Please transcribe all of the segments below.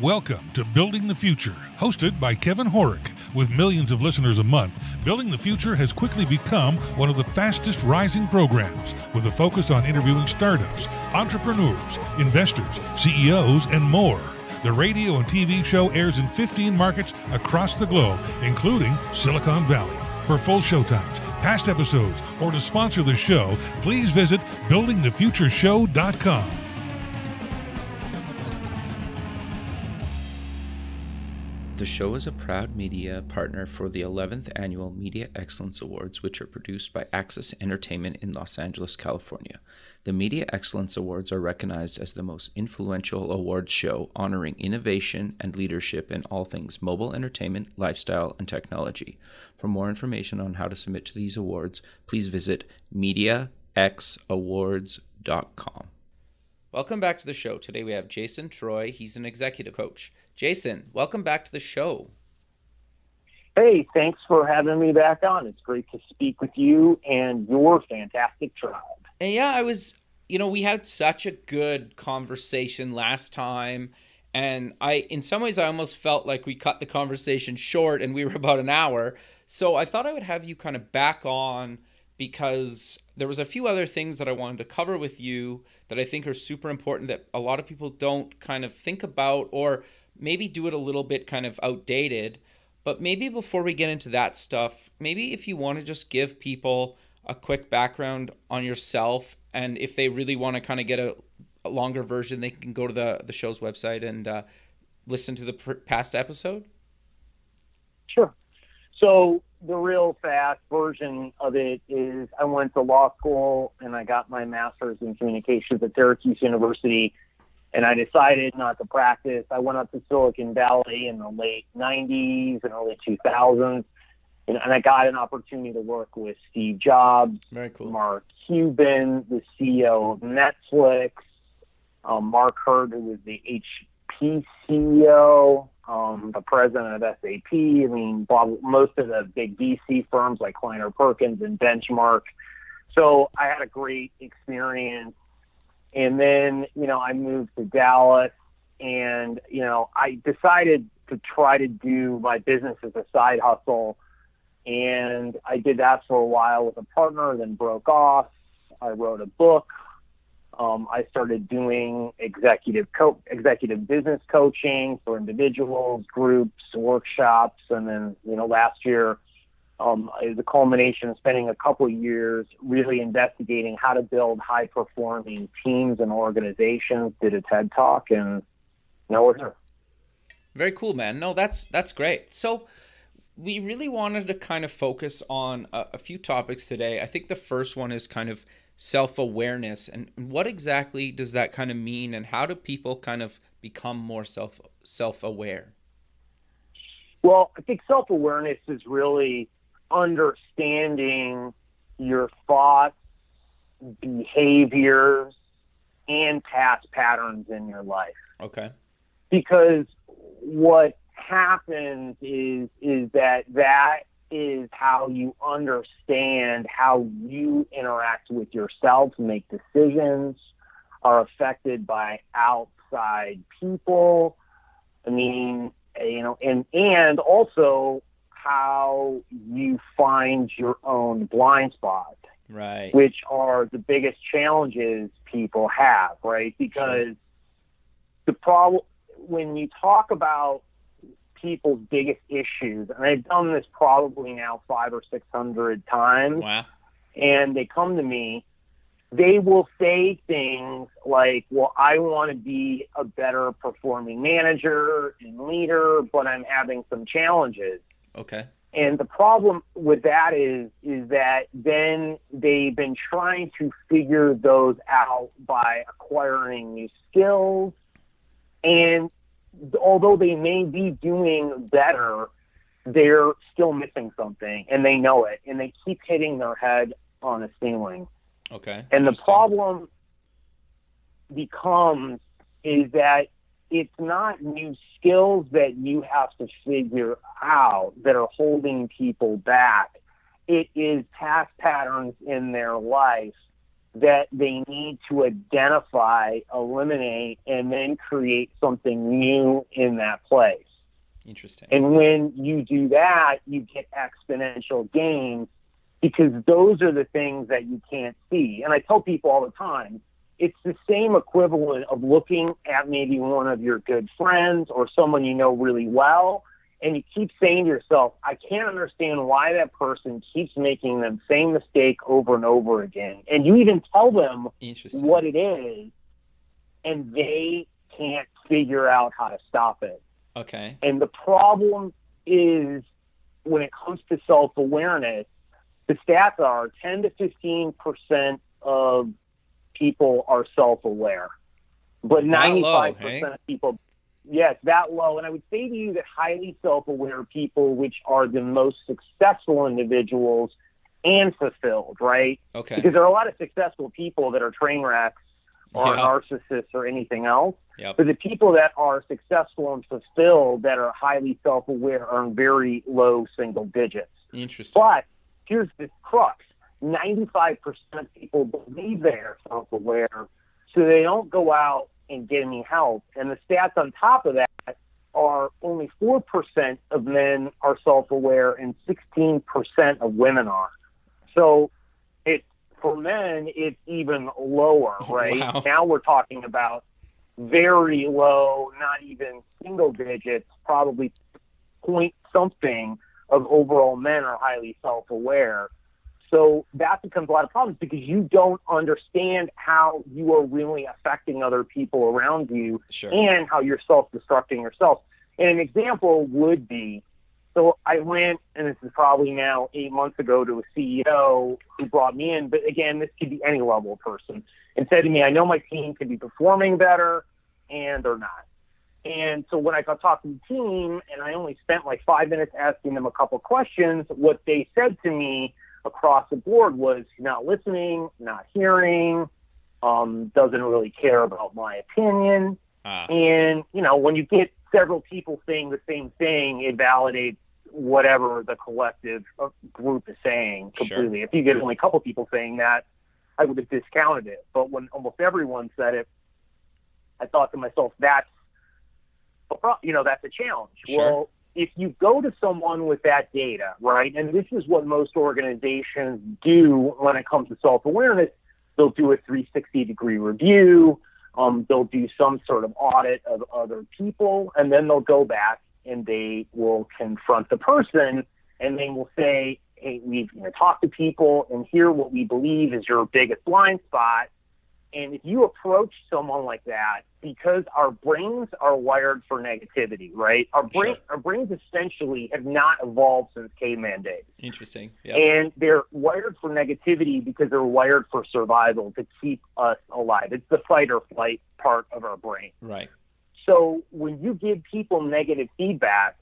Welcome to Building the Future, hosted by Kevin Horek. With millions of listeners a month, Building the Future has quickly become one of the fastest rising programs with a focus on interviewing startups, entrepreneurs, investors, CEOs, and more. The radio and TV show airs in 15 markets across the globe, including Silicon Valley. For full showtimes, past episodes, or to sponsor the show, please visit buildingthefutureshow.com. The show is a proud media partner for the 11th Annual Media Excellence Awards, which are produced by Access Entertainment in Los Angeles, California. The Media Excellence Awards are recognized as the most influential awards show honoring innovation and leadership in all things mobile entertainment, lifestyle, and technology. For more information on how to submit to these awards, please visit MediaXAwards.com. Welcome back to the show. Today we have Jason Treu. He's an executive coach. Jason, welcome back to the show. Hey, thanks for having me back on. It's great to speak with you and your fantastic tribe. And yeah, I was, you know, we had such a good conversation last time. And I, in some ways, I almost felt like we cut the conversation short and we were about an hour. So I thought I would have you kind of back on because there was a few other things that I wanted to cover with you that I think are super important that a lot of people don't kind of think about or maybe do it a little bit kind of outdated. But maybe before we get into that stuff, maybe if you want to just give people a quick background on yourself and if they really want to kind of get a, a longer version, they can go to the, the show's website and uh, listen to the past episode. Sure. So the real fast version of it is I went to law school and I got my master's in communications at Syracuse University and I decided not to practice. I went up to Silicon Valley in the late 90s and early 2000s and, and I got an opportunity to work with Steve Jobs, cool. Mark Cuban, the CEO of Netflix, um, Mark Hurd, who was the HP CEO, um, the president of SAP. I mean, most of the big VC firms like Kleiner Perkins and Benchmark. So I had a great experience. And then, you know, I moved to Dallas and, you know, I decided to try to do my business as a side hustle. And I did that for a while with a partner, then broke off. I wrote a book um, I started doing executive co- executive business coaching for individuals, groups, workshops, and then you know last year um, is a culmination of spending a couple of years really investigating how to build high performing teams and organizations. Did a TED talk, and now we're here. Very cool, man. No, that's that's great. So we really wanted to kind of focus on a, a few topics today. I think the first one is kind of self awareness. And what exactly does that kind of mean? And how do people kind of become more self self aware? Well, I think self awareness is really understanding your thoughts, behaviors, and past patterns in your life. Okay. Because what happens is is that that is how you understand how you interact with yourself, make decisions, are affected by outside people. I mean, you know, and and also how you find your own blind spot, right? Which are the biggest challenges people have, right? Because sure. the problem when you talk about people's biggest issues, and I've done this probably now five or six hundred times. Wow. And they come to me, they will say things like, "Well, I want to be a better performing manager and leader, but I'm having some challenges." Okay. And the problem with that is is that then they've been trying to figure those out by acquiring new skills and although they may be doing better, they're still missing something and they know it and they keep hitting their head on a ceiling. Okay. And the problem becomes is that it's not new skills that you have to figure out that are holding people back. It is past patterns in their life that they need to identify, eliminate, and then create something new in that place. Interesting. And when you do that, you get exponential gains because those are the things that you can't see. And I tell people all the time, it's the same equivalent of looking at maybe one of your good friends or someone you know really well and you keep saying to yourself, I can't understand why that person keeps making the same mistake over and over again. And you even tell them what it is, and they can't figure out how to stop it. Okay. And the problem is when it comes to self awareness, the stats are 10 to 15% of people are self aware, but 95% hey? of people Yes, that low. And I would say to you that highly self aware people, which are the most successful individuals and fulfilled, right? Okay. Because there are a lot of successful people that are train wrecks or yeah. narcissists or anything else. Yep. But the people that are successful and fulfilled that are highly self aware are in very low single digits. Interesting. But here's the crux 95% of people believe they're self aware, so they don't go out and get any help. And the stats on top of that are only 4% of men are self aware and 16% of women are. So it for men, it's even lower, oh, right? Wow. Now we're talking about very low, not even single digits, probably point something of overall men are highly self aware. So that becomes a lot of problems because you don't understand how you are really affecting other people around you sure. and how you're self destructing yourself. And an example would be so I went, and this is probably now eight months ago, to a CEO who brought me in. But again, this could be any level of person, and said to me, "I know my team could be performing better, and they're not." And so when I got talking to the team, and I only spent like five minutes asking them a couple questions, what they said to me across the board was not listening, not hearing, um, doesn't really care about my opinion. Uh. And, you know, when you get several people saying the same thing, it validates whatever the collective uh, group is saying completely. Sure. If you get only a couple people saying that, I would have discounted it. But when almost everyone said it, I thought to myself, that's, you know, that's a challenge. Sure. Well, if you go to someone with that data, right, and this is what most organizations do when it comes to self awareness, they'll do a 360 degree review, um, they'll do some sort of audit of other people, and then they'll go back and they will confront the person and they will say, Hey, we've you know, talked to people, and here what we believe is your biggest blind spot and if you approach someone like that, because our brains are wired for negativity, right? Our brain, sure. our brains essentially have not evolved since caveman days. Interesting. And they're wired for negativity because they're wired for survival to keep us alive. It's the fight or flight part of our brain. Right. So when you give people negative feedback,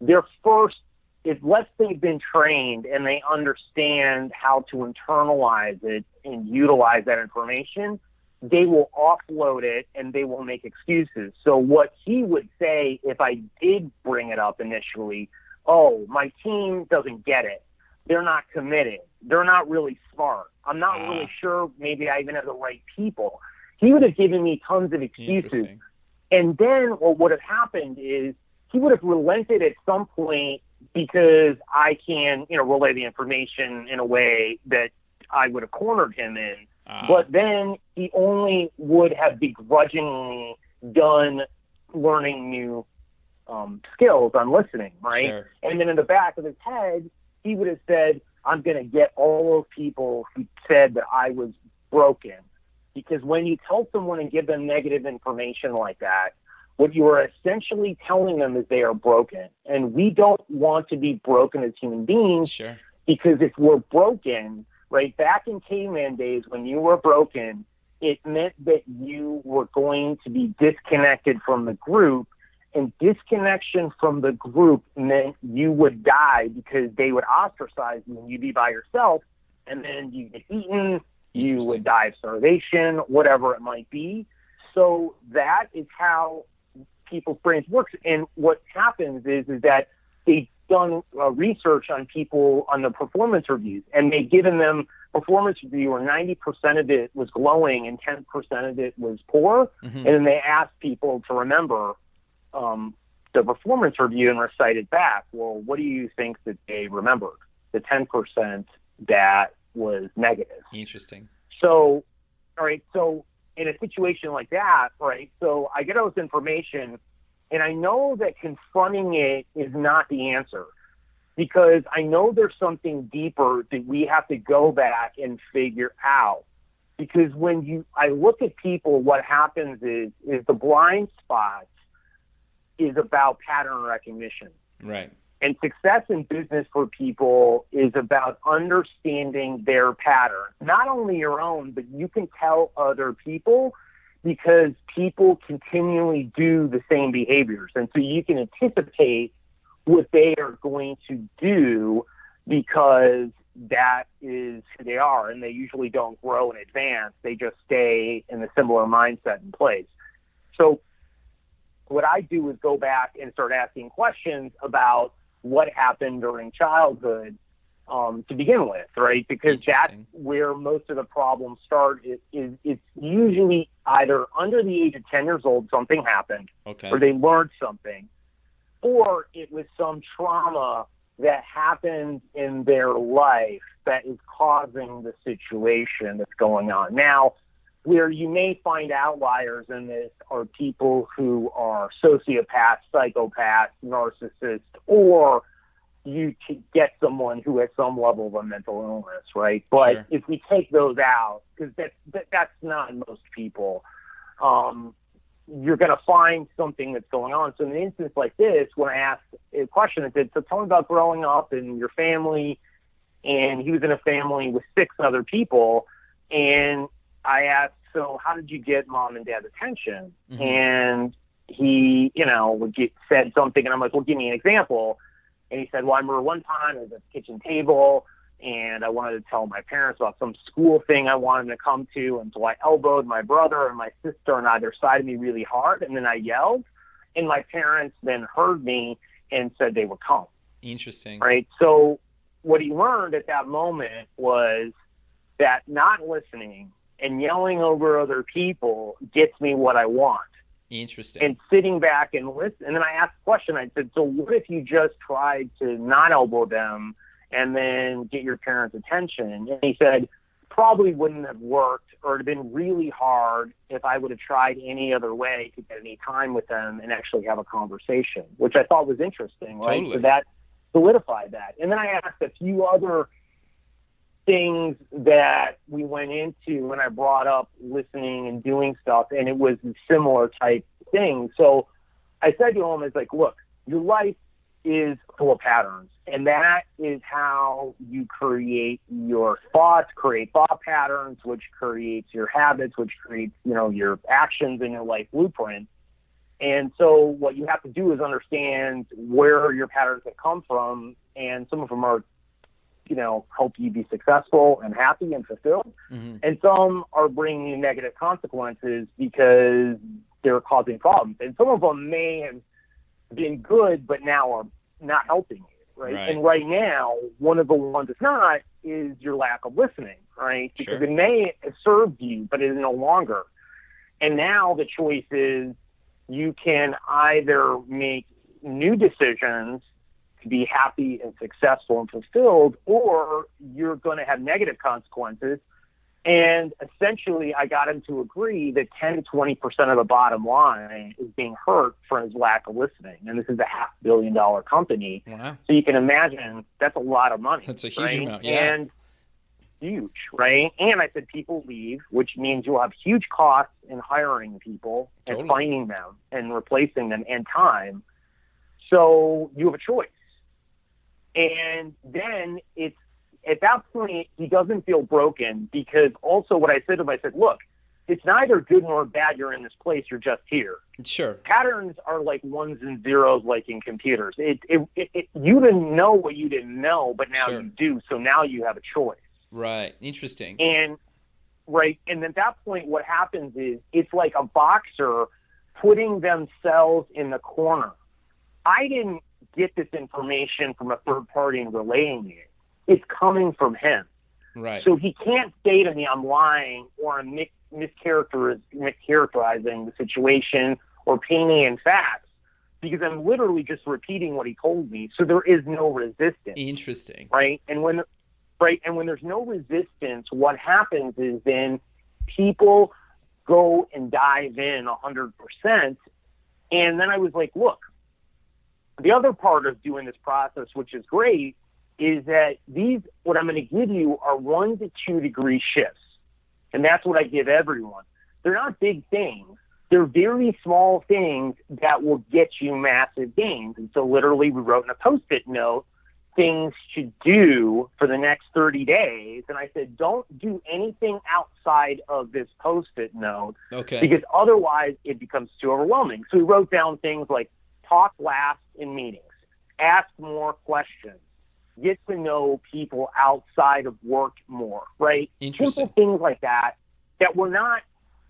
their first unless they've been trained and they understand how to internalize it and utilize that information, they will offload it and they will make excuses. So what he would say if I did bring it up initially, oh, my team doesn't get it. They're not committed. They're not really smart. I'm not Ah. really sure maybe I even have the right people. He would have given me tons of excuses. And then what would have happened is he would have relented at some point because I can, you know, relay the information in a way that I would have cornered him in. Uh, But then he only would have begrudgingly done learning new um, skills on listening, right? Sure. And then in the back of his head, he would have said, I'm going to get all those people who said that I was broken. Because when you tell someone and give them negative information like that, what you are essentially telling them is they are broken. And we don't want to be broken as human beings Sure. because if we're broken, right, back in caveman days when you were broken, it meant that you were going to be disconnected from the group. And disconnection from the group meant you would die because they would ostracize you and you'd be by yourself. And then you get eaten, you would die of starvation, whatever it might be. So that is how people's brains works. And what happens is is that they done uh, research on people on the performance reviews, and they've given them performance review where 90% of it was glowing and 10% of it was poor, Mhm. and then they asked people to remember um, the performance review and recite it back. Well, what do you think that they remembered? The 10% that was negative. Interesting. So, all right. So, in a situation like that, right? So, I get all this information, and I know that confronting it is not the answer because I know there's something deeper that we have to go back and figure out. Because when you, I look at people, what happens is, is the blind spots is about pattern recognition. Right. And success in business for people is about understanding their pattern, not only your own, but you can tell other people because people continually do the same behaviors. And so you can anticipate what they are going to do because that is who they are. And they usually don't grow in advance, they just stay in a similar mindset in place. So what I do is go back and start asking questions about what happened during childhood um, to begin with, right? Because that's where most of the problems start. Is, is it's usually either under the age of ten years old something happened, Okay. or they learned something, or it was some trauma that happened in their life that is causing the situation that's going on. Now, where you may find outliers in this are people who are sociopaths, psychopaths, narcissists, or you can get someone who has some level of a mental illness, right? But Sure. if we take those out, because that, that, that's not most people, um, you're going to find something that's going on. So in an instance like this, when I asked a question, I said, so tell me about growing up and your family. And he was in a family with six other people. And I asked, so how did you get mom and dad's attention? Mhm. And he, you know, would get said something, and I'm like, well, give me an example. And he said, well, I remember one time I was at the kitchen table, and I wanted to tell my parents about some school thing I wanted to come to, and so I elbowed my brother and my sister on either side of me really hard, and then I yelled, and my parents then heard me and said they would come Interesting. right? So what he learned at that moment was that not listening and yelling over other people gets me what I want. Interesting. And sitting back and listen. And then I asked a question. I said, so what if you just tried to not elbow them and then get your parents' attention? And he said, probably wouldn't have worked or it'd been really hard if I would have tried any other way to get any time with them and actually have a conversation, which I thought was interesting, right? Totally. So that solidified that. And then I asked a few other things that we went into when I brought up listening and doing stuff, and it was similar type thing. So I said to him, "It's like, look, your life is full of patterns, and that is how you create your thoughts, create thought patterns, which creates your habits, which creates you know your actions and your life blueprint." And so what you have to do is understand where your patterns have come from, and some of them are, you know, help you be successful and happy and fulfilled, Mhm. and some are bringing you negative consequences because they're causing problems. And some of them may have been good, but now are not helping you, right? Right. And right now, one of the ones that's not is your lack of listening, right? Because Sure. it may have served you, but it is no longer. And now the choice is you can either make new decisions to be happy and successful and fulfilled, or you're going to have negative consequences. And essentially, I got him to agree that 10 to 20% of the bottom line is being hurt from his lack of listening. And this is a half billion dollar company. Wow. So you can imagine that's a lot of money. That's a huge right? amount, yeah. And huge, right? And I said people leave, which means you'll have huge costs in hiring people Totally. and finding them and replacing them and time. So you have a choice. And then it's at that point he doesn't feel broken because also what I said to him, I said, look, it's neither good nor bad you're in this place, you're just here Sure. patterns are like ones and zeros like in computers it, it, it, it you didn't know what you didn't know but now Sure. you do so now you have a choice Right. Interesting. and right and at that point what happens is it's like a boxer putting themselves in the corner i didn't get this information from a third party and relaying it. It's coming from him. Right. So he can't say to me, I'm lying or I'm mis- mischaracteriz- mischaracterizing the situation or painting in facts because I'm literally just repeating what he told me. So there is no resistance. Interesting. Right. And when, right. And when there's no resistance, what happens is then people go and dive in a hundred percent. And then I was like, look, the other part of doing this process, which is great, is that these, what I'm going to give you are one to two degree shifts. And that's what I give everyone. They're not big things. They're very small things that will get you massive gains. And so literally we wrote in a post-it note things to do for the next 30 days. And I said, don't do anything outside of this post-it note Okay. because otherwise it becomes too overwhelming. So we wrote down things like talk last in meetings, ask more questions, get to know people outside of work more, right? Interesting. Simple things like that that were not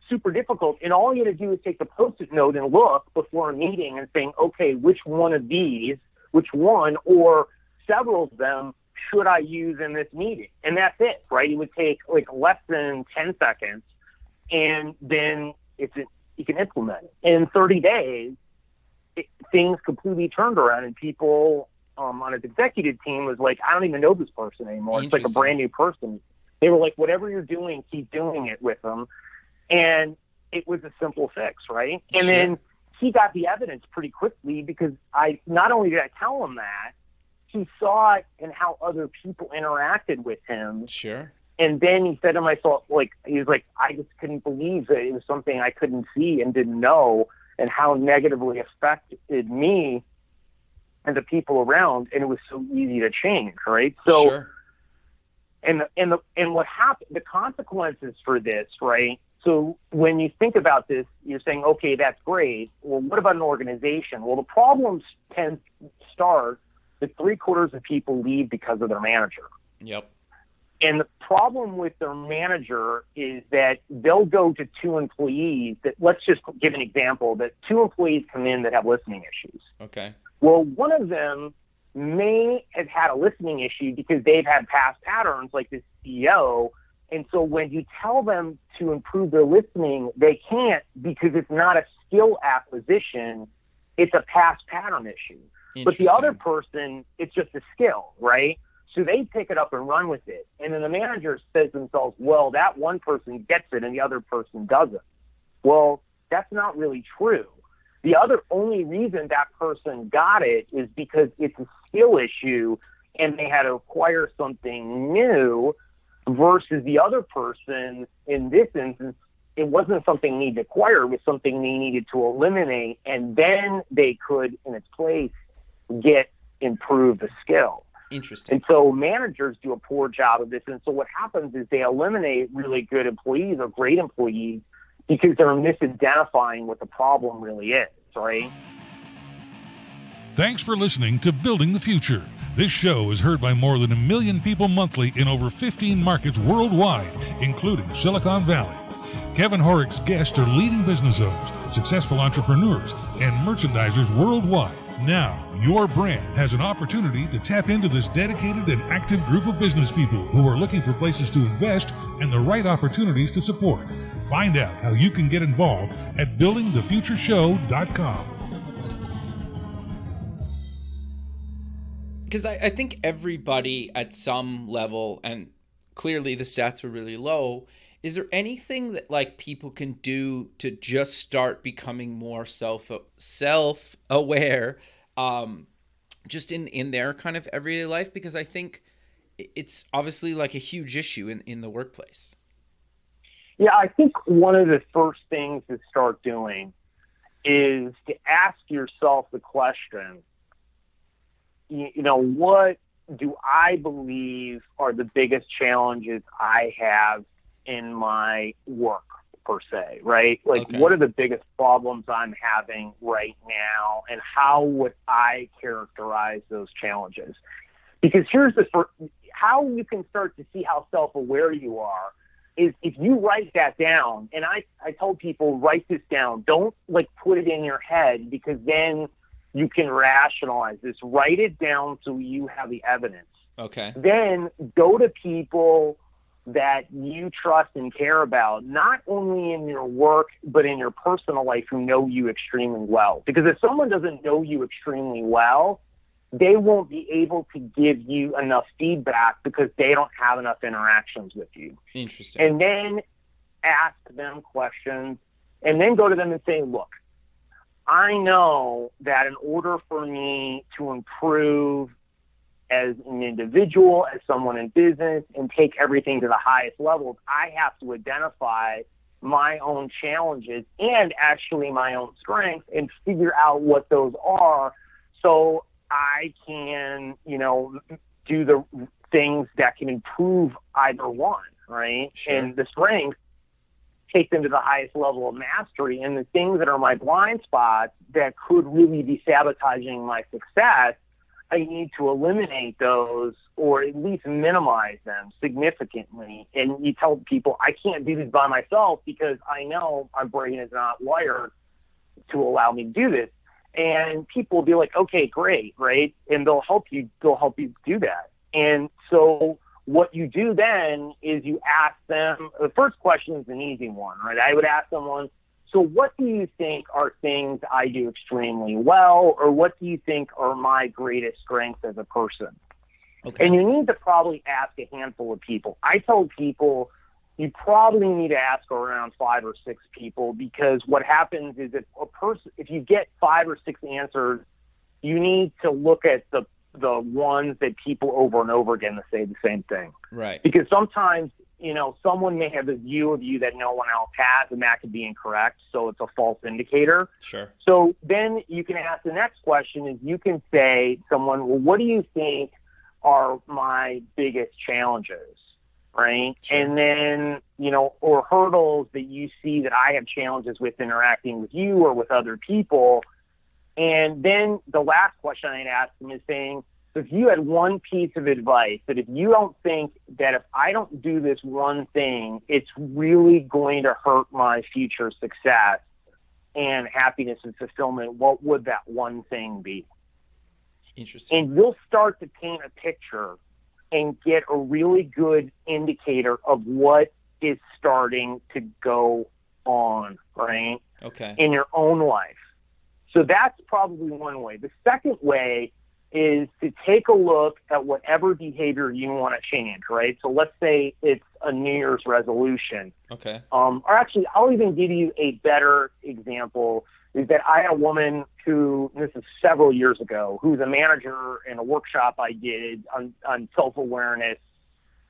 super difficult. And all you had to do is take the post-it note and look before a meeting and saying, okay, which one of these, which one or several of them should I use in this meeting? And that's it, right? It would take like less than 10 seconds and then it's you can implement it. In 30 days, it, things completely turned around, and people um, on his executive team was like, "I don't even know this person anymore. It's like a brand new person." They were like, "Whatever you're doing, keep doing it with them," and it was a simple fix, right? And Sure. then he got the evidence pretty quickly because I not only did I tell him that, he saw it in how other people interacted with him Sure. and then he said to myself, like, he was like, I just couldn't believe that it was something I couldn't see and didn't know, and how negatively affected me and the people around. And it was so easy to change, right? So, sure. and and the and what happened, the consequences for this, right? So when you think about this, you're saying, okay, that's great. Well, what about an organization? Well, the problems tend to start that three quarters of people leave because of their manager. Yep. And the problem with their manager is that they'll go to two employees that, let's just give an example, that two employees come in that have listening issues. Okay. Well, one of them may have had a listening issue because they've had past patterns like this CEO. And so when you tell them to improve their listening, they can't because it's not a skill acquisition, it's a past pattern issue. But the other person, it's just a skill, right? So they pick it up and run with it. And then the manager says to themselves, well, that one person gets it and the other person doesn't. Well, that's not really true. The other only reason that person got it is because it's a skill issue and they had to acquire something new versus the other person in this instance it wasn't something they needed to acquire, it was something they needed to eliminate, and then they could, in its place, get improve the skill. Interesting. And so managers do a poor job of this. And so what happens is they eliminate really good employees or great employees because they're misidentifying what the problem really is, right? Thanks for listening to Building the Future. This show is heard by more than a million people monthly in over 15 markets worldwide, including Silicon Valley. Kevin Horek's guests are leading business owners, successful entrepreneurs, and merchandisers worldwide. Now, your brand has an opportunity to tap into this dedicated and active group of business people who are looking for places to invest and the right opportunities to support. Find out how you can get involved at buildingthefutureshow.com. because I, I think everybody at some level and clearly the stats were really low is there anything that like people can do to just start becoming more self self aware um just in in their kind of everyday life? Because i think it's obviously like a huge issue in in the workplace. Yeah, I think one of the first things to start doing is to ask yourself the question, you, you know, what do I believe are the biggest challenges I have in my work per se, right? Like, Okay. what are the biggest problems I'm having right now, and how would I characterize those challenges? Because here's the first, how you can start to see how self-aware you are is if you write that down, and I, I told people write this down. Don't like put it in your head because then you can rationalize this. Write it down so you have the evidence. Okay. Then go to people that you trust and care about, not only in your work, but in your personal life who know you extremely well. Because if someone doesn't know you extremely well, they won't be able to give you enough feedback because they don't have enough interactions with you. Interesting. And then ask them questions and then go to them and say, look, I know that in order for me to improve as an individual, as someone in business, and take everything to the highest levels, I have to identify my own challenges and actually my own strengths and figure out what those are so I can, you know, do the things that can improve either one, right? Sure. And the strengths take them to the highest level of mastery. And the things that are my blind spots that could really be sabotaging my success, I need to eliminate those or at least minimize them significantly. And you tell people, I can't do this by myself because I know my brain is not wired to allow me to do this. And people will be like, okay, great, right? And they'll help you, they'll help you do that. And so what you do then is you ask them the first question is an easy one, right? I would ask someone, so what do you think are things I do extremely well, or what do you think are my greatest strengths as a person? Okay. And you need to probably ask a handful of people. I tell people you probably need to ask around five or six people because what happens is if a person if you get five or six answers, you need to look at the the ones that people over and over again to say the same thing. Right. Because sometimes, you know, someone may have a view of you that no one else has, and that could be incorrect. So it's a false indicator. Sure. So then you can ask the next question is you can say someone, well, what do you think are my biggest challenges? Right. Sure. And then, you know, or hurdles that you see that I have challenges with interacting with you or with other people. And then the last question I'd ask them is saying, so if you had one piece of advice that if you don't think that if I don't do this one thing, it's really going to hurt my future success and happiness and fulfillment, what would that one thing be? Interesting. And you'll start to paint a picture and get a really good indicator of what is starting to go on, right? Okay. In your own life. So that's probably one way. The second way is to take a look at whatever behavior you want to change, right? So let's say it's a New Year's resolution. Okay. Um, or actually, I'll even give you a better example is that I had a woman who, this is several years ago, who's a manager in a workshop I did on, on self awareness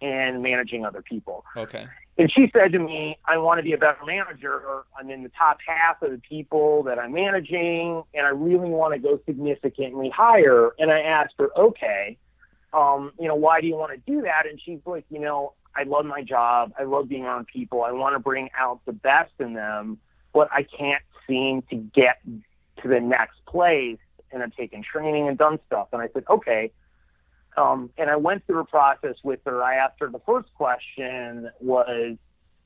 and managing other people. Okay. And she said to me, I want to be a better manager. Or I'm in the top half of the people that I'm managing, and I really want to go significantly higher. And I asked her, okay, um, you know, why do you want to do that? And she's like, you know, I love my job. I love being around people. I want to bring out the best in them, but I can't seem to get to the next place. And I've taken training and done stuff. And I said, okay, um, and I went through a process with her. I asked her the first question was,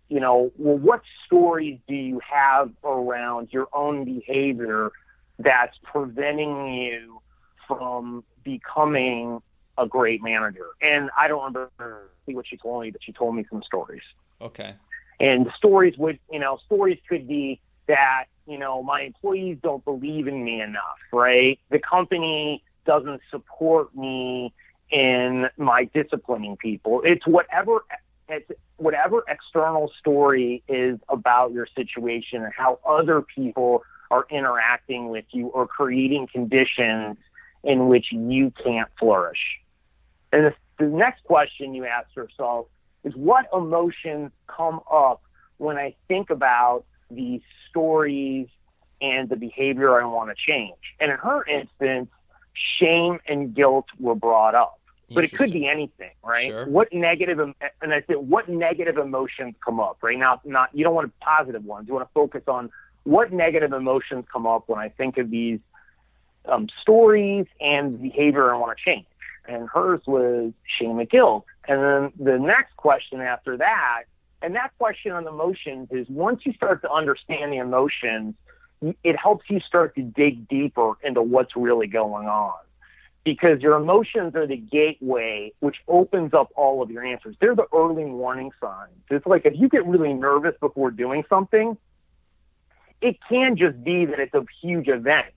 you know, well, what stories do you have around your own behavior that's preventing you from becoming a great manager? And I don't remember what she told me, but she told me some stories. Okay. And the stories would, you know, stories could be that, you know, my employees don't believe in me enough, right? The company doesn't support me in my disciplining people. It's whatever it's whatever external story is about your situation and how other people are interacting with you or creating conditions in which you can't flourish. And the, the next question you ask yourself is what emotions come up when I think about these stories and the behavior I want to change? And in her instance, shame and guilt were brought up but it could be anything, right? Sure. What negative, and I said, what negative emotions come up, right? Now, not you don't want positive ones. You want to focus on what negative emotions come up when I think of these um, stories and behavior I want to change. And hers was shame and guilt. And then the next question after that, and that question on emotions is once you start to understand the emotions, it helps you start to dig deeper into what's really going on because your emotions are the gateway which opens up all of your answers. They're the early warning signs. It's like if you get really nervous before doing something, it can just be that it's a huge event.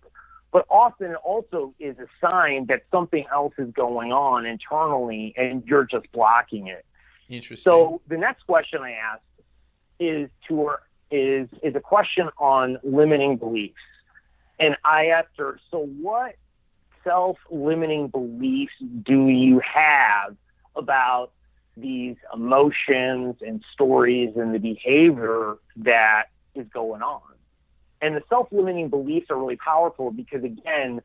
But often it also is a sign that something else is going on internally and you're just blocking it. Interesting. So the next question I asked is to her is is a question on limiting beliefs. And I asked her, so what self limiting beliefs do you have about these emotions and stories and the behavior that is going on? And the self limiting beliefs are really powerful because, again,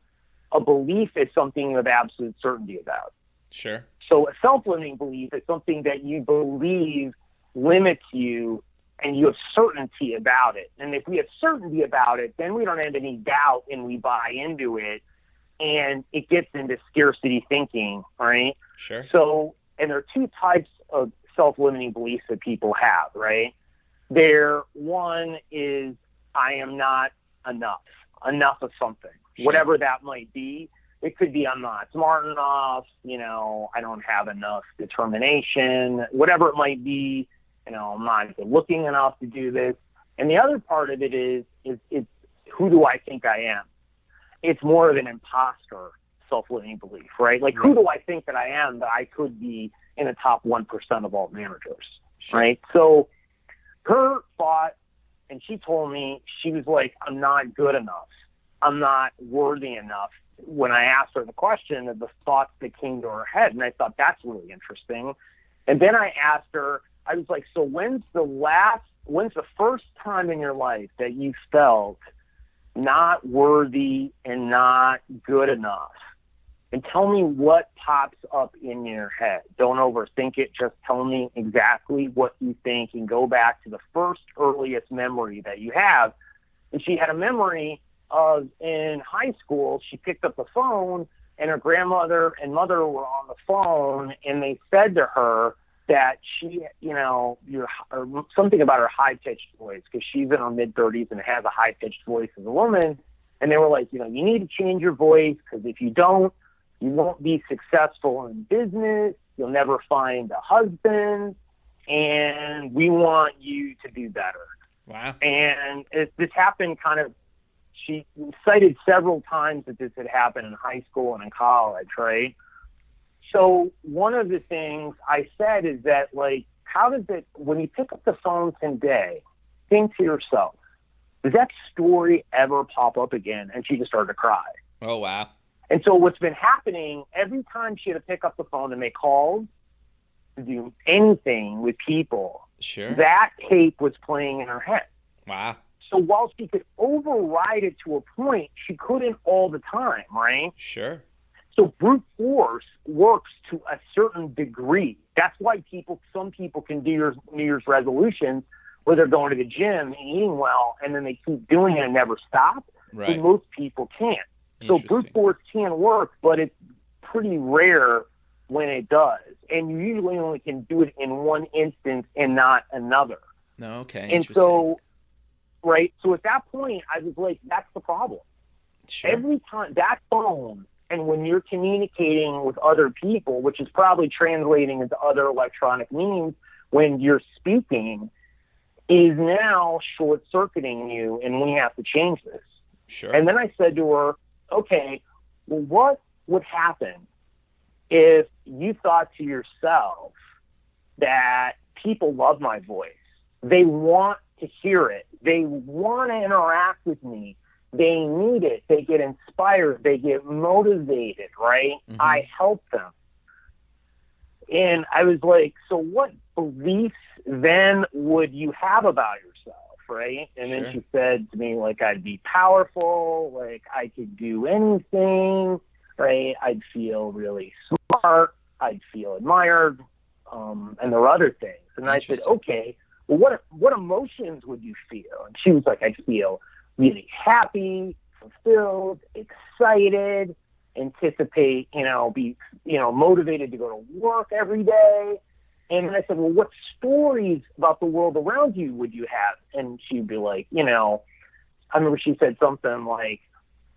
a belief is something of absolute certainty about. Sure. So a self limiting belief is something that you believe limits you and you have certainty about it. And if we have certainty about it, then we don't have any doubt and we buy into it and it gets into scarcity thinking, right? Sure. So, and there are two types of self limiting beliefs that people have, right? There, one is, I am not enough, enough of something, Sure. whatever that might be. It could be, I'm not smart enough, you know, I don't have enough determination, whatever it might be, you know, I'm not good looking enough to do this. And the other part of it is, is, is who do I think I am? It's more of an imposter self-limiting belief, right? Like, who do I think that I am that I could be in the top 1% of all managers, Sure. right? So her thought, and she told me, she was like, I'm not good enough. I'm not worthy enough. When I asked her the question of the thoughts that came to her head, and I thought that's really interesting. And then I asked her, I was like, so when's the last, when's the first time in your life that you felt not worthy and not good enough. And tell me what pops up in your head. Don't overthink it. Just tell me exactly what you think and go back to the first earliest memory that you have. And she had a memory of in high school, she picked up the phone and her grandmother and mother were on the phone and they said to her, that she, you know, your or something about her high pitched voice because she's in her mid 30s and has a high pitched voice as a woman. And they were like, you know, you need to change your voice because if you don't, you won't be successful in business. You'll never find a husband, and we want you to do better. Wow. And it, this happened kind of. She cited several times that this had happened in high school and in college, right? So one of the things I said is that like, how does it when you pick up the phone today, think to yourself, does that story ever pop up again? And she just started to cry. Oh wow. And so what's been happening every time she had to pick up the phone and make calls, to do anything with people, Sure. that tape was playing in her head. wow. So while she could override it to a point, she couldn't all the time, right? Sure. So brute force works to a certain degree. That's why people, some people can do your New Year's resolutions where they're going to the gym and eating well, and then they keep doing it and never stop. Right. But most people can't. So brute force can work, but it's pretty rare when it does. And you usually only can do it in one instance and not another. No. Okay. And so, right? So at that point, I was like, that's the problem sure. every time that phone and when you're communicating with other people which is probably translating into other electronic means when you're speaking is now short circuiting you and we have to change this. Sure. and then i said to her okay well what would happen if you thought to yourself that people love my voice? They want to hear it. They want to interact with me they need it. They get inspired. They get motivated, right? Mhm. I help them. And I was like, so what beliefs then would you have about yourself, right? And Sure. then she said to me, like, I'd be powerful, like, I could do anything, right? I'd feel really smart. I'd feel admired. Um, and there were other things. And I said, okay, well, what, what emotions would you feel? And she was like, I'd feel really happy, fulfilled, excited, anticipate, you know, be, you know, motivated to go to work every day. And I said, well, what stories about the world around you would you have? And she'd be like, you know, I remember she said something like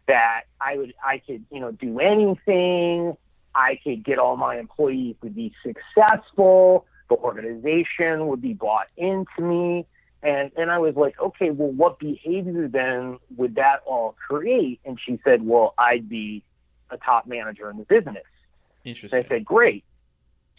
that I would I could you know do anything. I could get all my employees to be successful. The organization would be bought into me. And and I was like, okay, well, what behavior then would that all create? And she said, well, I'd be a top manager in the business. Interesting. And I said, great.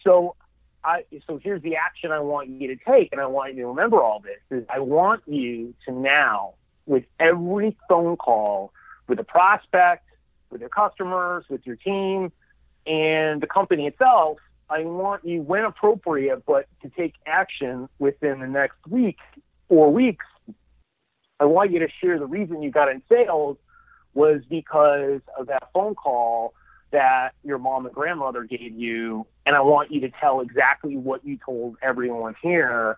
So I so here's the action I want you to take, and I want you to remember all this. Is I want you to now, with every phone call, with a prospect, with your customers, with your team, and the company itself, I want you, when appropriate, but to take action within the next week or weeks. I want you to share the reason you got in sales was because of that phone call that your mom and grandmother gave you, and I want you to tell exactly what you told everyone here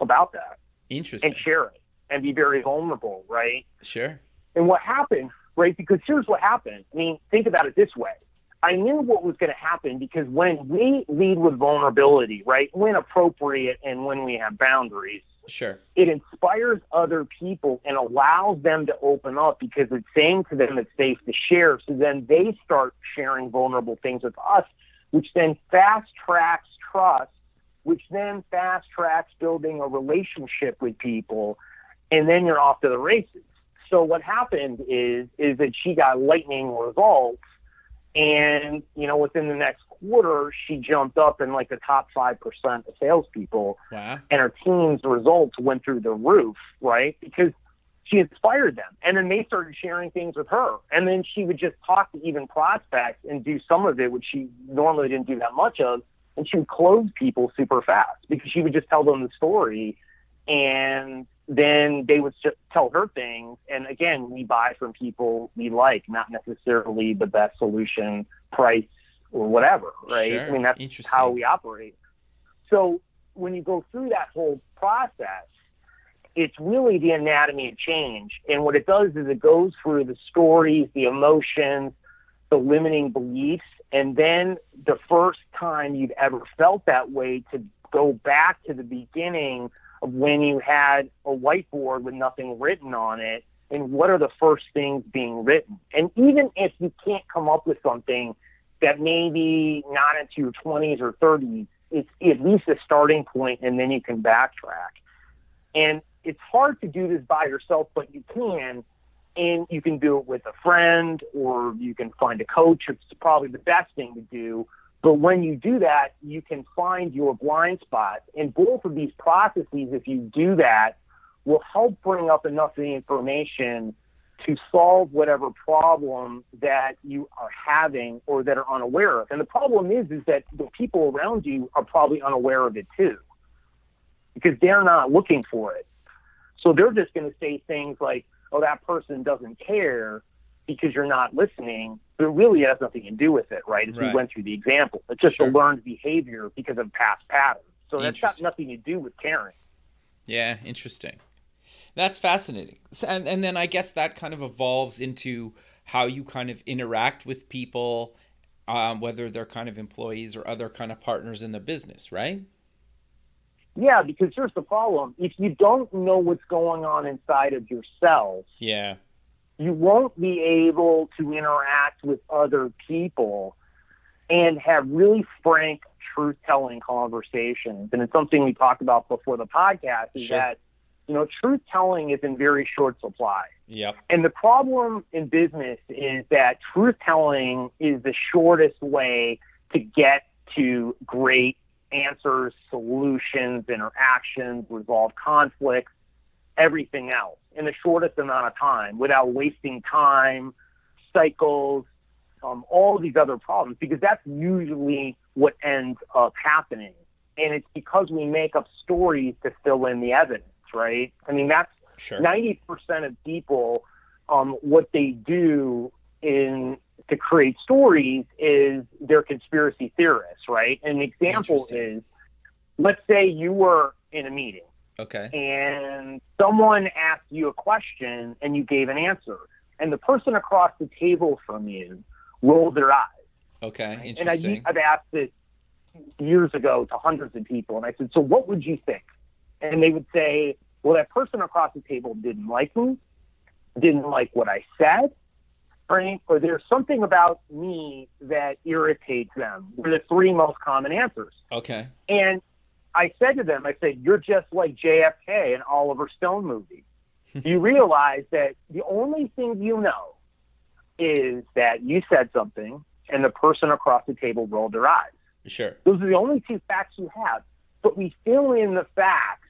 about that. Interesting. And share it and be very vulnerable, right? Sure. And what happened, right? Because here's what happened. I mean, think about it this way. I knew what was going to happen because when we lead with vulnerability, right, when appropriate and when we have boundaries, Sure. it inspires other people and allows them to open up because it's saying to them it's safe to share. So then they start sharing vulnerable things with us, which then fast tracks trust, which then fast tracks building a relationship with people, and then you're off to the races. So what happened is is that she got lightning results and, you know, within the next quarter, she jumped up in like the top 5% of salespeople Wow. and her team's results went through the roof, right? Because she inspired them. And then they started sharing things with her. And then she would just talk to even prospects and do some of it, which she normally didn't do that much of. And she would close people super fast because she would just tell them the story. And then they would just tell her things. And again, we buy from people we like, not necessarily the best solution, price, or whatever, right? Sure. I mean, that's how we operate. So when you go through that whole process, it's really the anatomy of change. And what it does is it goes through the stories, the emotions, the limiting beliefs, and then the first time you've ever felt that way to go back to the beginning when you had a whiteboard with nothing written on it and what are the first things being written. And even if you can't come up with something that maybe not into your 20s or 30s, it's at least a starting point and then you can backtrack. And it's hard to do this by yourself, but you can. And you can do it with a friend or you can find a coach. It's probably the best thing to do. But when you do that, you can find your blind spots. And both of these processes, if you do that, will help bring up enough of the information to solve whatever problem that you are having or that are unaware of. And the problem is, is that the people around you are probably unaware of it too, because they're not looking for it. So they're just going to say things like, "Oh, that person doesn't care," because you're not listening. But really, has nothing to do with it, right? As Right. we went through the example, it's just Sure. a learned behavior because of past patterns. So that's got nothing to do with caring. Yeah, interesting. That's fascinating. So, and and then I guess that kind of evolves into how you kind of interact with people, um, whether they're kind of employees or other kind of partners in the business, right? Yeah, because here's the problem: if you don't know what's going on inside of yourself, Yeah. You won't be able to interact with other people and have really frank, truth telling conversations. And it's something we talked about before the podcast is Sure. that, you know, truth telling is in very short supply. Yep. And the problem in business is that truth telling is the shortest way to get to great answers, solutions, interactions, resolve conflicts, everything else in the shortest amount of time without wasting time, cycles, um, all these other problems, because that's usually what ends up happening. And it's because we make up stories to fill in the evidence, right? I mean, that's Sure. ninety percent of people, um, what they do in to create stories is they're conspiracy theorists, right? An example is, let's say you were in a meeting Okay. and someone asked you a question and you gave an answer, and the person across the table from you rolled their eyes. Okay. And I, Interesting. I've asked this years ago to hundreds of people, and I said, "So what would you think?" And they would say, well, that person across the table didn't like me, didn't like what I said, right? Or there's something about me that irritates them. Were the three most common answers. Okay. And I said to them, I said, you're just like JFK, an Oliver Stone movie. you realize that the only thing you know is that you said something and the person across the table rolled their eyes. Sure. Those are the only two facts you have. But we fill in the facts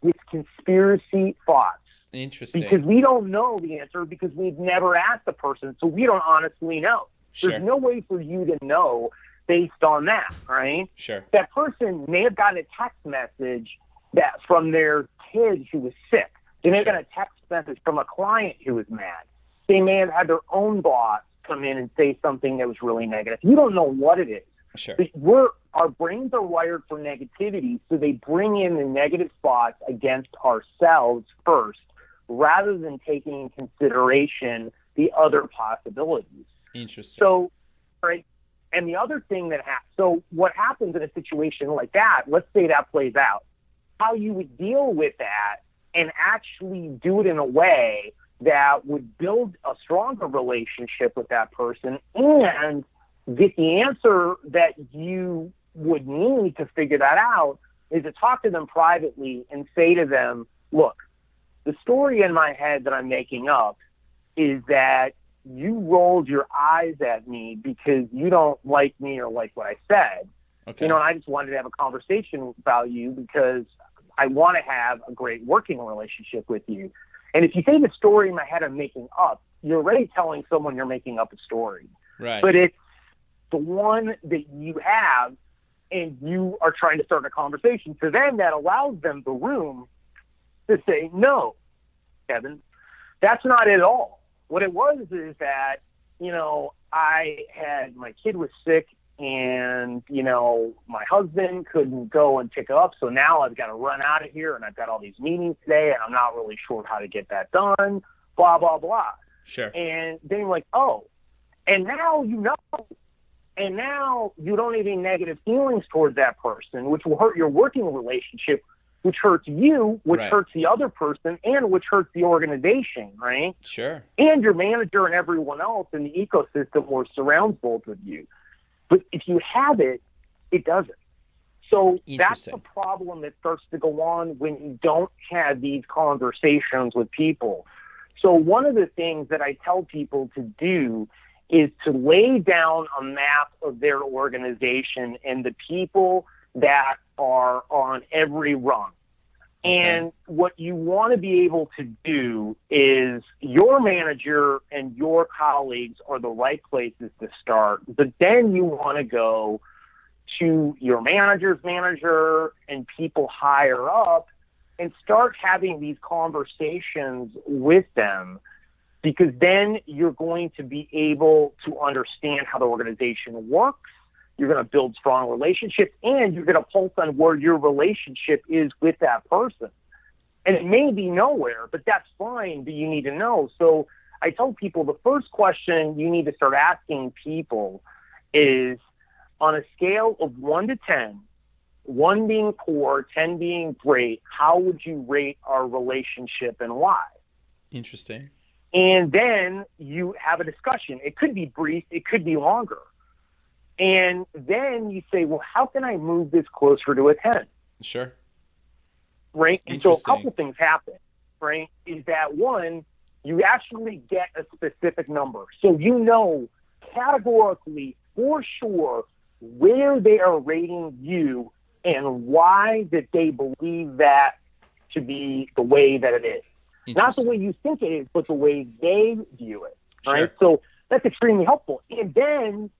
with conspiracy thoughts. Interesting. Because we don't know the answer because we've never asked the person, so we don't honestly know. Sure. There's no way for you to know based on that, right? Sure. That person may have gotten a text message that from their kid who was sick. They may have Sure. gotten a text message from a client who was mad. They may have had their own boss come in and say something that was really negative. You don't know what it is. Sure. We're our brains are wired for negativity, so they bring in the negative spots against ourselves first, rather than taking in consideration the other possibilities. Interesting. So, right. And the other thing that happens, so what happens in a situation like that, let's say that plays out, how you would deal with that and actually do it in a way that would build a stronger relationship with that person and get the answer that you would need to figure that out is to talk to them privately and say to them, look, the story in my head that I'm making up is that you rolled your eyes at me because you don't like me or like what I said. okay. You know, and I just wanted to have a conversation about you because I want to have a great working relationship with you. And if you say the story in my head I'm making up, you're already telling someone you're making up a story. right. But it's the one that you have and you are trying to start a conversation. So then that allows them the room to say, no, Kevin, that's not it at all. What it was is that, you know, I had my kid was sick and, you know, my husband couldn't go and pick up. So now I've got to run out of here and I've got all these meetings today and I'm not really sure how to get that done, blah, blah, blah. sure. And then you're like, oh, and now you know. And now you don't have any negative feelings towards that person, which will hurt your working relationship, which hurts you, which Right. hurts the other person, and which hurts the organization, right? Sure. And your manager and everyone else in the ecosystem or surrounds both of you. But if you have it, it doesn't. So that's the problem that starts to go on when you don't have these conversations with people. So one of the things that I tell people to do is to lay down a map of their organization and the people that are on every rung. Okay. And what you want to be able to do is your manager and your colleagues are the right places to start, but then you want to go to your manager's manager and people higher up and start having these conversations with them because then you're going to be able to understand how the organization works. You're going to build strong relationships and you're going to pulse on where your relationship is with that person. And it may be nowhere, but that's fine, but you need to know. So I tell people the first question you need to start asking people is on a scale of one to 10, one being poor, 10 being great, how would you rate our relationship and why? Interesting. And then you have a discussion. It could be brief, it could be longer. And then you say, well, how can I move this closer to a 10? Sure. Right? And so a couple things happen, right? Is that one, you actually get a specific number. So you know categorically for sure where they are rating you and why that they believe that to be the way that it is. Not the way you think it is, but the way they view it. Sure. Right? So that's extremely helpful. And then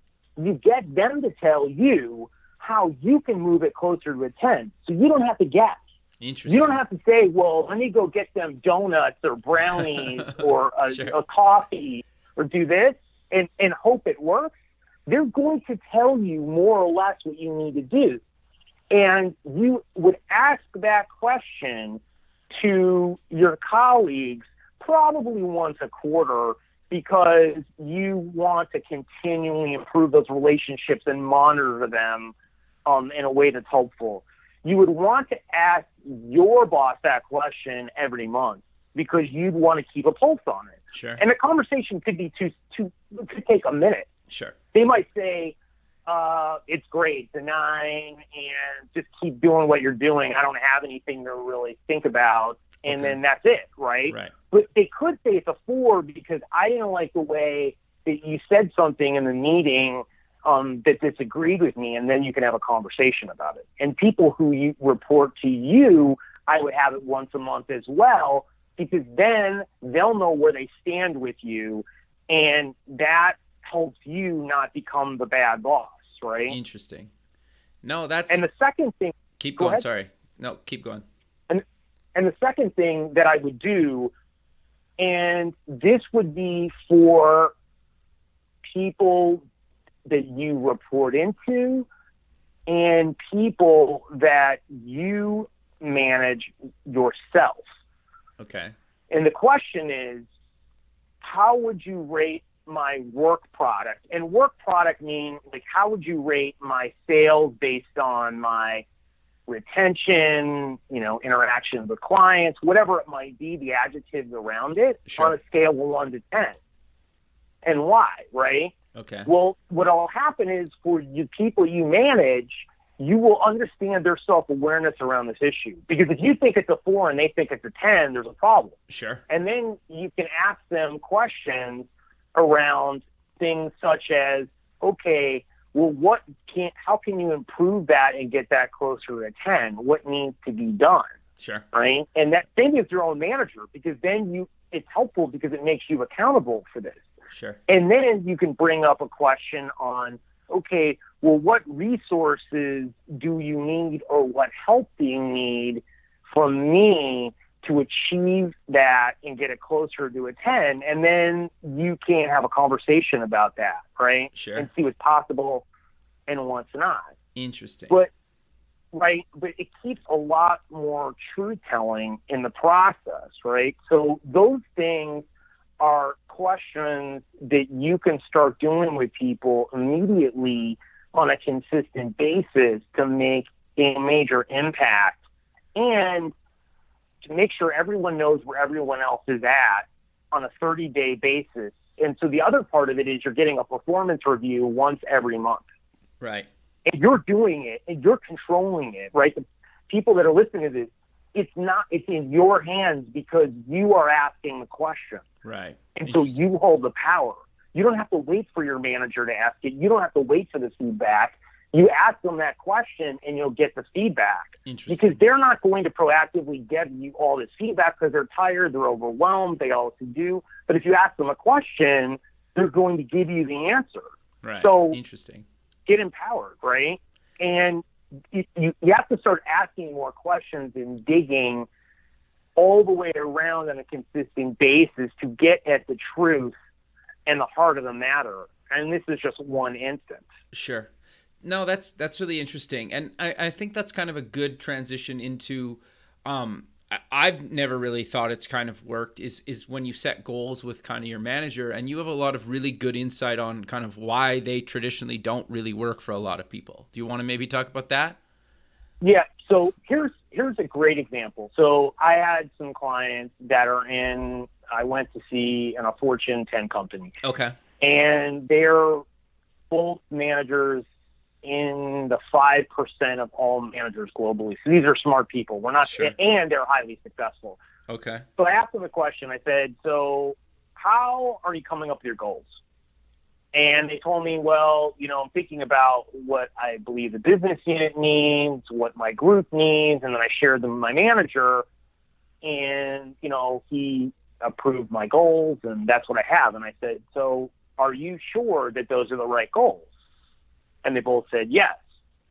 you get them to tell you how you can move it closer to a 10. So you don't have to guess. Interesting. You don't have to say, well, let me go get them donuts or brownies or a, Sure. a coffee or do this and, and hope it works. They're going to tell you more or less what you need to do. And you would ask that question to your colleagues probably once a quarter because you want to continually improve those relationships and monitor them um, in a way that's helpful. you would want to ask your boss that question every month because you'd want to keep a pulse on it. Sure. And the conversation could be too too could take a minute. Sure. They might say, uh, "It's great, the nine, and just keep doing what you're doing. I don't have anything to really think about." And Okay. then that's it, right? Right. But they could say it's a four because I didn't like the way that you said something in the meeting um, that disagreed with me, and then you can have a conversation about it. And people who you report to you, I would have it once a month as well, because then they'll know where they stand with you, and that helps you not become the bad boss, right? Interesting. No, that's And the second thing keep go going. ahead. Sorry. No, keep going. And and the second thing that I would do, and this would be for people that you report into and people that you manage yourself. Okay. And the question is, how would you rate my work product? And work product mean like how would you rate my sales based on my retention, you know, interactions with clients, whatever it might be, the adjectives around it Sure. on a scale of one to ten. And why, right? Okay. Well, what'll happen is for you people you manage, you will understand their self awareness around this issue. Because if you think it's a four and they think it's a ten, there's a problem. Sure. And then you can ask them questions around things such as, okay, well, what can, how can you improve that and get that closer to 10? What needs to be done? Sure. Right. And that thing is your own manager because then you, it's helpful because it makes you accountable for this. Sure. And then you can bring up a question on, okay, well, what resources do you need or what help do you need from me to achieve that and get it closer to a 10? And then you can have a conversation about that, right? Sure. And see what's possible and what's not. Interesting. But right, but it keeps a lot more truth telling in the process, right? So those things are questions that you can start doing with people immediately on a consistent basis to make a major impact and to make sure everyone knows where everyone else is at on a 30 day basis. And so the other part of it is you're getting a performance review once every month right. and you're doing it and you're controlling it, right? The people that are listening to this, it's not, it's in your hands because you are asking the question. Right. And so you hold the power. You don't have to wait for your manager to ask it. You don't have to wait for the feedback. You ask them that question and you'll get the feedback Interesting. because they're not going to proactively give you all this feedback because they're tired, they're overwhelmed, they all to do. But if you ask them a question, they're going to give you the answer right. so- interesting. get empowered, right? And you, you, you have to start asking more questions and digging all the way around on a consistent basis to get at the truth and the heart of the matter. And this is just one instance. Sure. No, that's that's really interesting, and I, I think that's kind of a good transition into. Um, I- I've never really thought it's kind of worked. Is is when you set goals with kind of your manager, and you have a lot of really good insight on kind of why they traditionally don't really work for a lot of people. Do you want to maybe talk about that? Yeah. So here's here's a great example. So I had some clients that are in. I went to see in a Fortune 10 company. Okay. and they're both managers in the five percent of all managers globally. So these are smart people. We're not, Sure. and they're highly successful. Okay. So I asked them a question. I said, "So, how are you coming up with your goals?" And they told me, "Well, you know, I'm thinking about what I believe the business unit needs, what my group needs, and then I shared them with my manager, and you know, he approved my goals, and that's what I have." And I said, "So, are you sure that those are the right goals?" And they both said yes.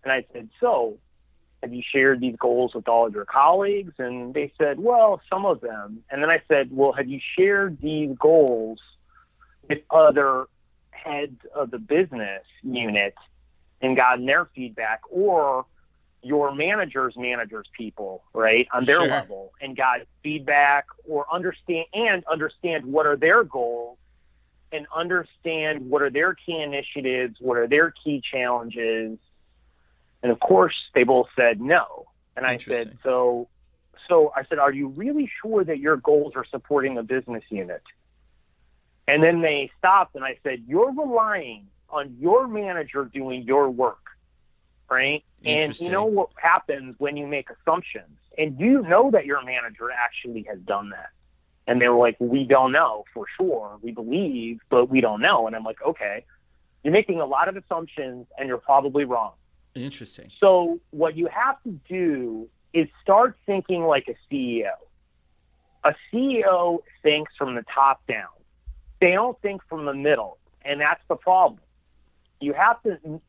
And I said, "So, have you shared these goals with all of your colleagues? And they said, well, some of them. And then I said, well, have you shared these goals with other heads of the business unit and gotten their feedback or your manager's managers people, right, on their Sure. level and got feedback or understand and understand what are their goals and understand what are their key initiatives, what are their key challenges, and of course, they both said no. And I said, so, so I said, are you really sure that your goals are supporting a business unit? And then they stopped and I said, you're relying on your manager doing your work, right? And you know what happens when you make assumptions? And you know that your manager actually has done that. And they were like, we don't know for sure. We believe, but we don't know. And I'm like, okay, you're making a lot of assumptions and you're probably wrong. Interesting. So what you have to do is start thinking like a CEO. A CEO thinks from the top down. They don't think from the middle, and that's the problem. You have to.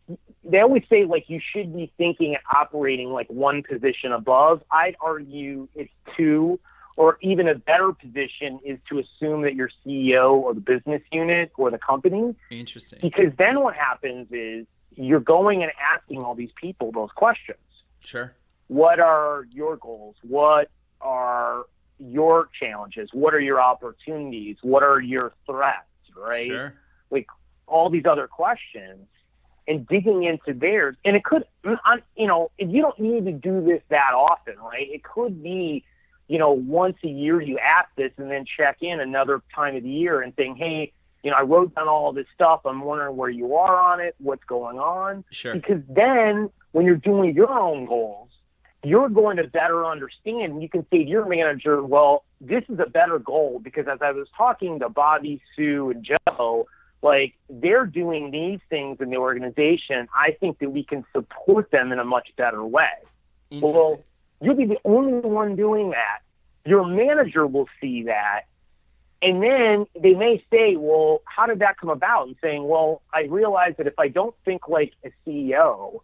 They always say like you should be thinking and operating like one position above. I'd argue it's two, or even a better position is to assume that you're CEO or the business unit or the company. Interesting. Because then what happens is you're going and asking all these people those questions. Sure. What are your goals? What are your challenges? What are your opportunities? What are your threats? Right? Sure. Like all these other questions and digging into theirs. And it could, you know, if you don't need to do this that often, right? It could be, you know, once a year you ask this and then check in another time of the year and think, hey, you know, I wrote down all this stuff. I'm wondering where you are on it, what's going on. Sure. Because then when you're doing your own goals, you're going to better understand. You can say to your manager, well, this is a better goal because as I was talking to Bobby, Sue, and Joe, like they're doing these things in the organization. I think that we can support them in a much better way. Well, you'll be the only one doing that. Your manager will see that and then they may say, well, how did that come about? And saying, well, I realize that if I don't think like a CEO,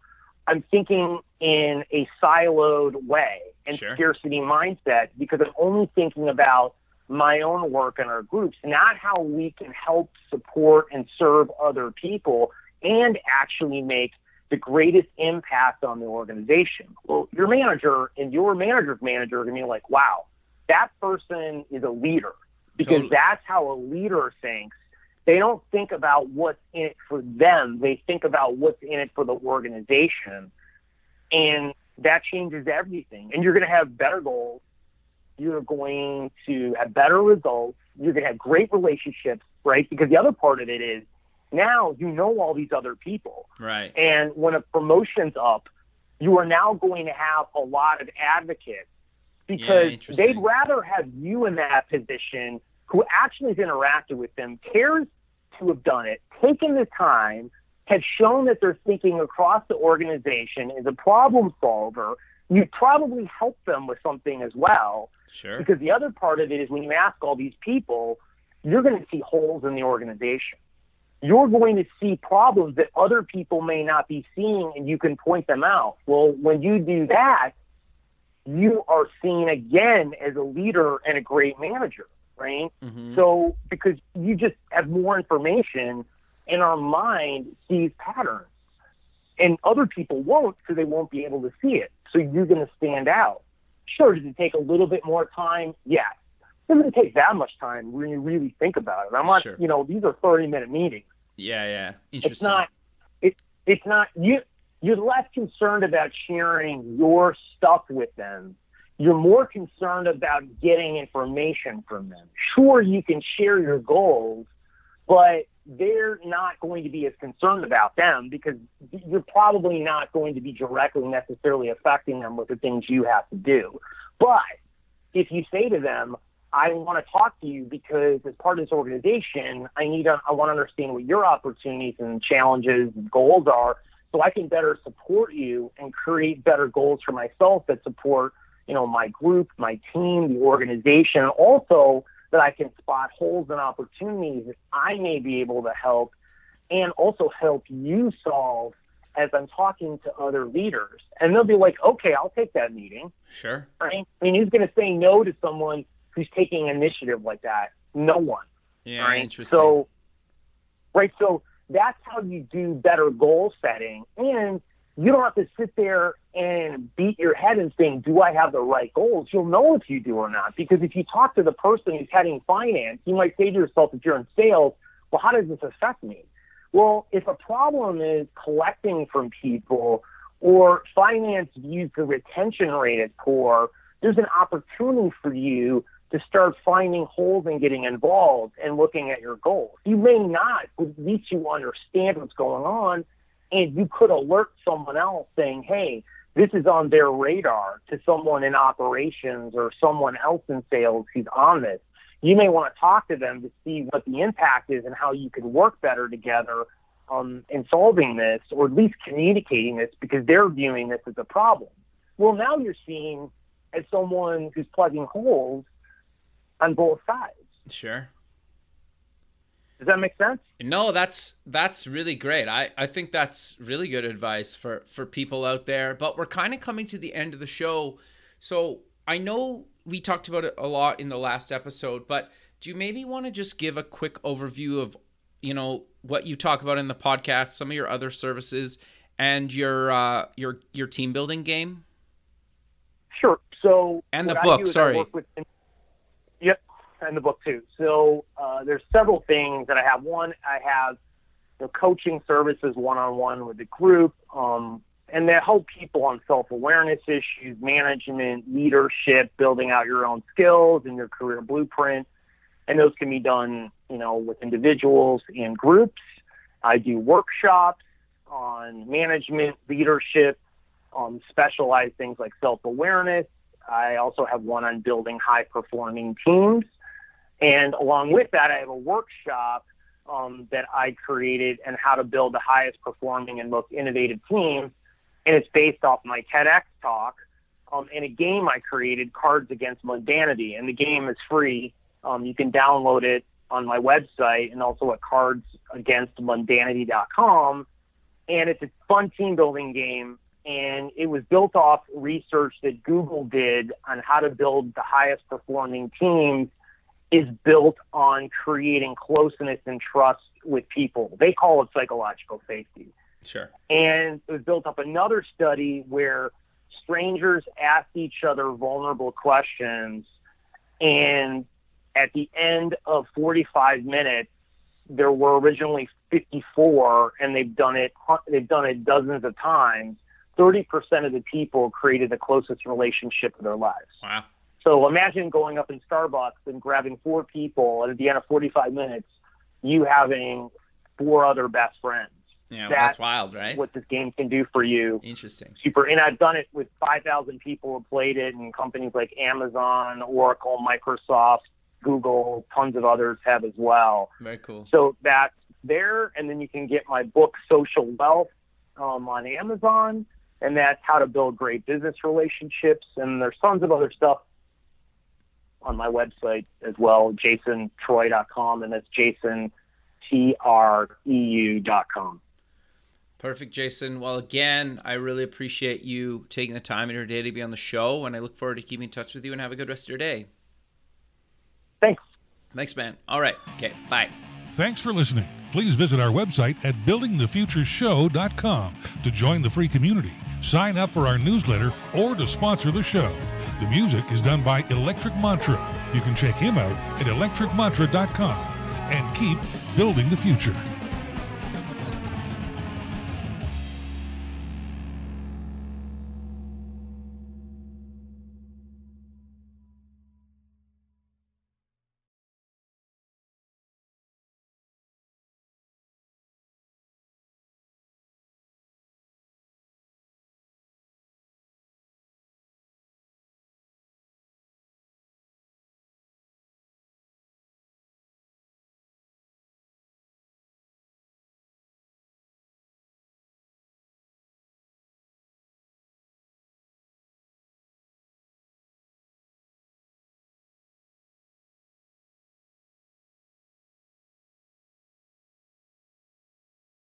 I'm thinking in a siloed way and sure. scarcity mindset because I'm only thinking about my own work and our groups, not how we can help support and serve other people and actually make the greatest impact on the organization. Well, your manager and your manager's manager are going to be like, wow, that person is a leader because Totally. that's how a leader thinks. They don't think about what's in it for them. They think about what's in it for the organization. And that changes everything. And you're going to have better goals. You're going to have better results. You're going to have great relationships, right? Because the other part of it is now you know all these other people. Right. And when a promotion's up, you are now going to have a lot of advocates because interesting. they'd rather have you in that position who actually has interacted with them, cares to have done it, taken the time, has shown that they're thinking across the organization, is a problem solver. You probably help them with something as well. Sure. Because the other part of it is when you ask all these people, you're going to see holes in the organization. You're going to see problems that other people may not be seeing, and you can point them out. Well, when you do that, you are seen again as a leader and a great manager, right? Mhm. So because you just have more information and our mind sees patterns. And other people won't because they won't be able to see it. So you're going to stand out. Sure, does it take a little bit more time? Yes. It doesn't take that much time when you really think about it. I'm not, Sure. you know, these are 30 minute meetings Yeah, yeah. Interesting. it's not it, it's not you you're less concerned about sharing your stuff with them you're more concerned about getting information from them sure you can share your goals but they're not going to be as concerned about them because you're probably not going to be directly necessarily affecting them with the things you have to do but if you say to them I want to talk to you because as part of this organization, I need to, I want to understand what your opportunities and challenges and goals are so I can better support you and create better goals for myself that support, you know, my group, my team, the organization, and also that I can spot holes and opportunities that I may be able to help and also help you solve as I'm talking to other leaders. And they'll be like, okay, I'll take that meeting Sure. right? I mean, who's going to say no to someone who's taking initiative like that? No one, Yeah, right? interesting. So, right, so that's how you do better goal setting, and you don't have to sit there and beat your head and think, "Do I have the right goals?" You'll know if you do or not because if you talk to the person who's heading finance, you might say to yourself, if you're in sales, "Well, how does this affect me?" Well, if a problem is collecting from people or finance views the retention rate as poor, there's an opportunity for you to start finding holes and getting involved and looking at your goals. You may not, but at least you understand what's going on and you could alert someone else saying, hey, this is on their radar to someone in operations or someone else in sales who's on this. You may want to talk to them to see what the impact is and how you can work better together um, in solving this or at least communicating this because they're viewing this as a problem. Well, now you're seeing as someone who's plugging holes on both sides. Sure. Does that make sense? No, that's that's really great. I, I think that's really good advice for for people out there. But we're kind of coming to the end of the show. So I know we talked about it a lot in the last episode, but do you maybe want to just give a quick overview of, you know, what you talk about in the podcast, some of your other services, and your uh, your your team building game? Sure. So and the book. Sorry. With, yep and the book too. So uh, there's several things that I have. One, I have the coaching services one on one with the group, um, and that help people on self awareness issues, management, leadership, building out your own skills and your career blueprint. And those can be done, you know, with individuals and groups. I do workshops on management, leadership, on specialized things like self awareness. I also have one on building high performing teams. And along with that, I have a workshop um, that I created and how to build the highest performing and most innovative teams. And it's based off my TEDx talk um, and a game I created, Cards Against Mundanity. And the game is free. Um, you can download it on my website and also at cardsagainstmundanity.com. And it's a fun team building game. And it was built off research that Google did on how to build the highest performing teams is built on creating closeness and trust with people. They call it psychological safety. Sure. And it was built up another study where strangers asked each other vulnerable questions and at the end of 45 minutes there were originally 54 and they've done it they've done it dozens of times 30% of the people created the closest relationship of their lives wow so imagine going up in Starbucks and grabbing four people, and at the end of 45 minutes, you having four other best friends. Yeah, that's, that's wild, right? What this game can do for you. Interesting. Super. And I've done it with 5,000 people who played it, and companies like Amazon, Oracle, Microsoft, Google, tons of others have as well. Very cool. So that's there, and then you can get my book, Social Wealth, um, on Amazon, and that's how to build great business relationships. And there's tons of other stuff on my website as well, jasontreu.com, and that's jason, T-R-E-U.com. Perfect, Jason. Well, again, I really appreciate you taking the time in your day to be on the show, and I look forward to keeping in touch with you and have a good rest of your day. Thanks. Thanks, man. All right. Okay. Bye. Thanks for listening. Please visit our website at buildingthefutureshow.com to join the free community, sign up for our newsletter, or to sponsor the show. The music is done by Electric Mantra. You can check him out at electricmantra.com and keep building the future.